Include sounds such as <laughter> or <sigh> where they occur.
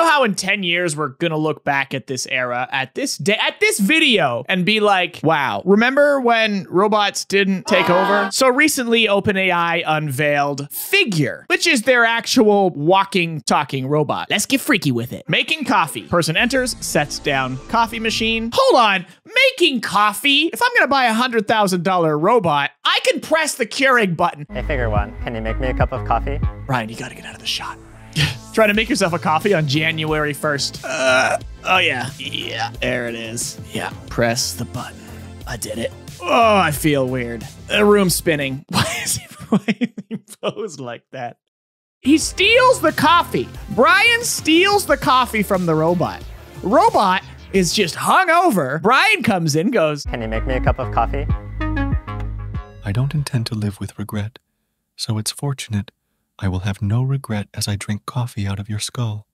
know how in 10 years we're gonna look back at this era, at this day, at this video, and be like, wow, remember when robots didn't take over? So recently, OpenAI unveiled Figure, which is their actual walking, talking robot. Let's get freaky with it. Making coffee. Person enters, sets down coffee machine. Hold on, making coffee? If I'm gonna buy a $100,000 robot, I can press the Keurig button. Hey, figure one, can you make me a cup of coffee? Ryan, you gotta get out of the shot. <laughs> Trying to make yourself a coffee on January 1st. Uh, oh, yeah. Yeah, there it is. Yeah, press the button. I did it. Oh, I feel weird. The room's spinning. <laughs> Why is he, why is he posed like that? He steals the coffee. Brian steals the coffee from the robot. Robot is just hung over. Brian comes in, goes, Can you make me a cup of coffee? I don't intend to live with regret, so it's fortunate I will have no regret as I drink coffee out of your skull.